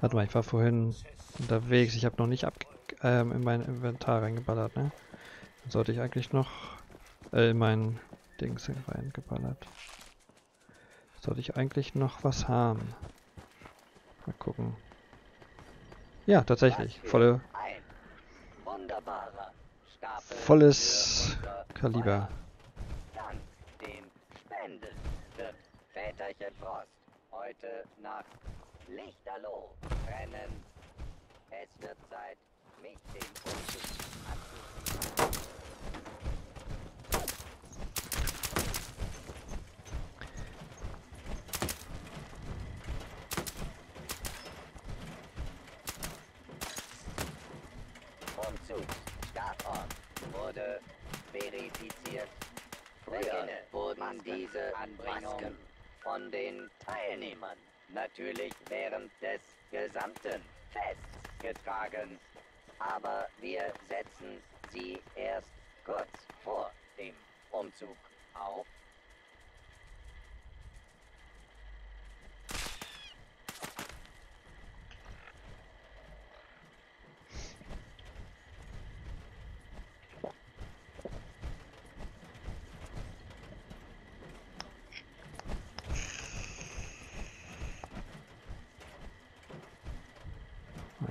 Warte mal, ich war vorhin unterwegs. Ich habe noch nicht ähm, in mein Inventar reingeballert, ne? Dann sollte ich eigentlich noch äh, in mein Dings reingeballert. Sollte ich eigentlich noch was haben. Mal gucken. Ja, tatsächlich. Volle. Volles Kaliber. Dank dem Spenden wird Väterchen Frost heute nach Lichterloh rennen. Es wird Zeit, mich dem Umzug anzuziehen. Umzugsstartort wurde verifiziert. Früher wurden diese Anbringungen von den Teilnehmern natürlich während des gesamten Fests getragen. Aber wir setzen sie erst kurz vor dem Umzug auf.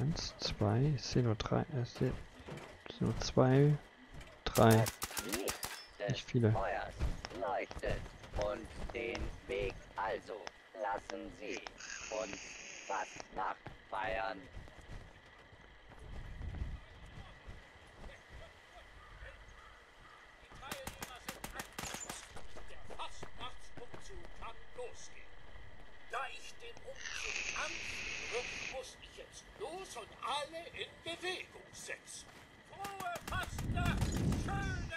Eins, zwei, ich sehe nur drei, äh, ich sehe nur zwei, drei. Das Licht des Nicht viele. Leuchtet und den Weg also lassen Sie uns Fastnacht feiern. Losgehen. Da ich den Umzug anführe, los und alle in Bewegung setzen. Frohe Fastnacht! Schöne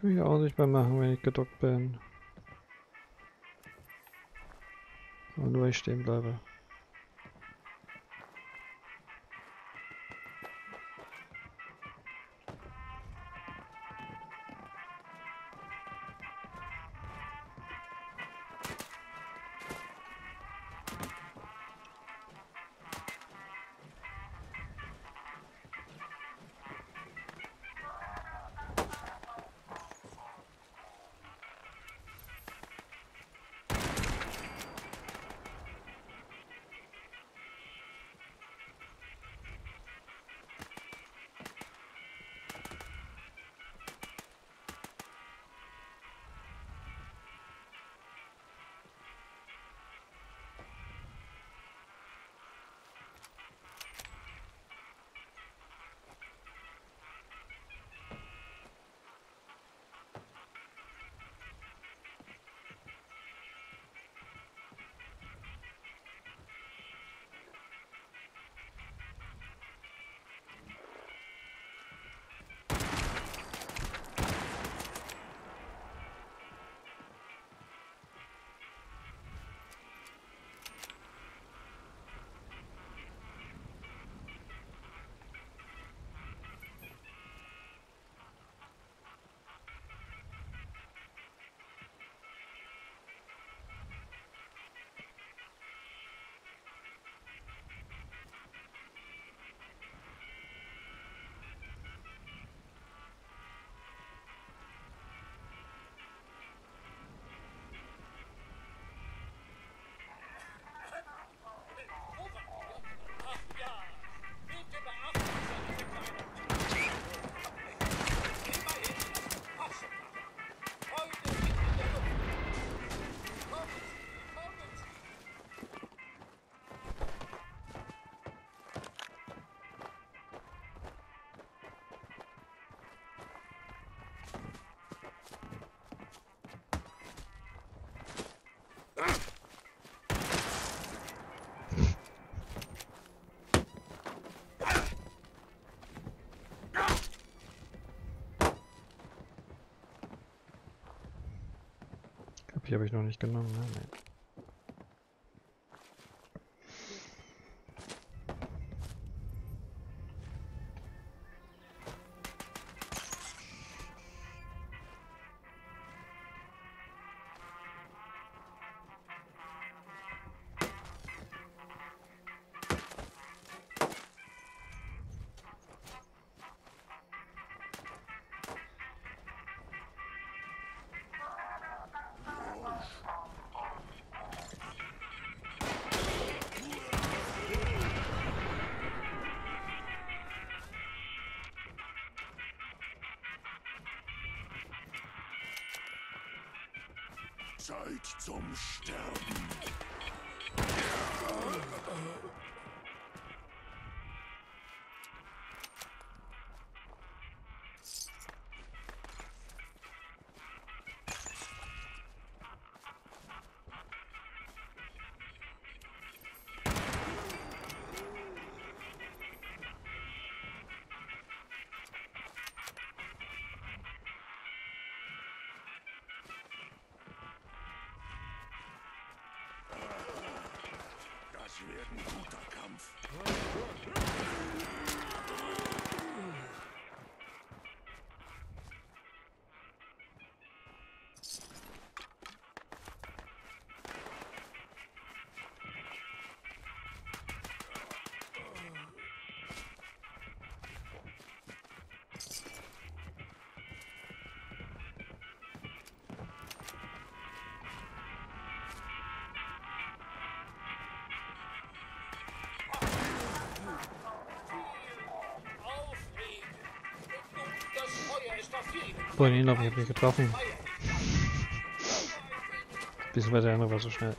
Kann ich auch nicht mehr machen, wenn ich gedockt bin. Aber nur wenn ich stehen bleibe. Die habe ich noch nicht genommen, ne? Nee. Zeit zum Sterben. Das wird ein guter Kampf. Boah, den habe ich hab nicht getroffen. Fall. Beziehungsweise der andere war so schnell.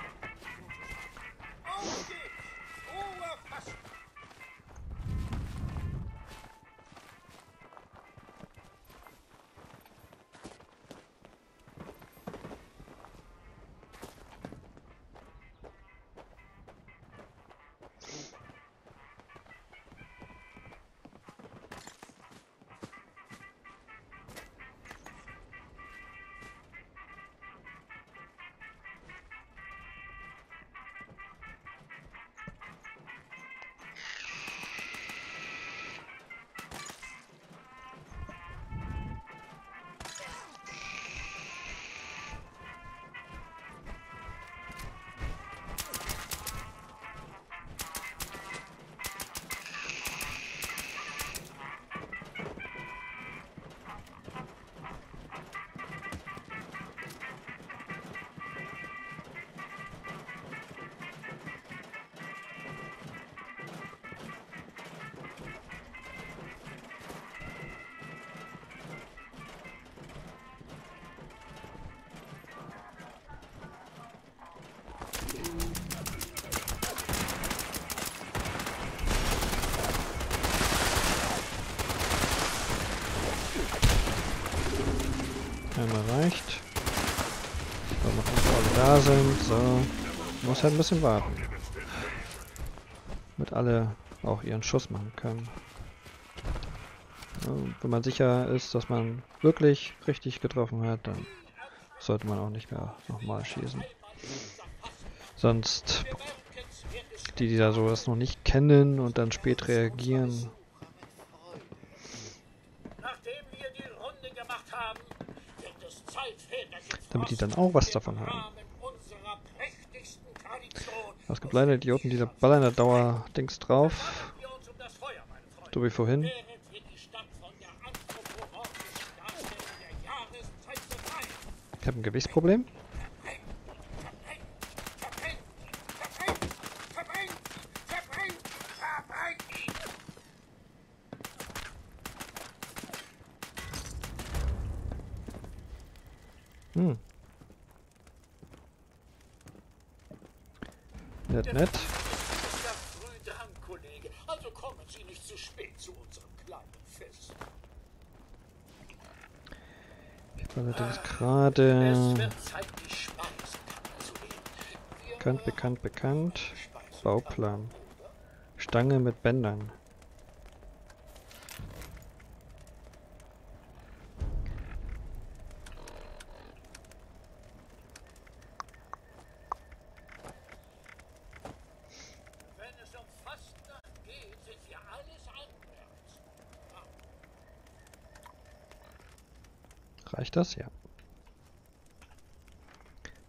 Da sind. So. Muss halt ein bisschen warten. Damit alle auch ihren Schuss machen können. Ja, wenn man sicher ist, dass man wirklich richtig getroffen hat, dann sollte man auch nicht mehr nochmal schießen. Sonst die, die da sowas noch nicht kennen und dann spät reagieren, damit die dann auch was davon haben. Es gibt leider Idioten, die da ballern da drauf, Feuer, meine Freunde. so wie vorhin. Ich habe ein Gewichtsproblem. Hm. Nett, nett. Es ist ja früh dran, Kollege. Also kommen Sie nicht zu spät zu unserem kleinen Fest. Ich baller das Es gerade. Bekannt, bekannt, bekannt. Bauplan. Stange mit Bändern. Reicht das? Ja.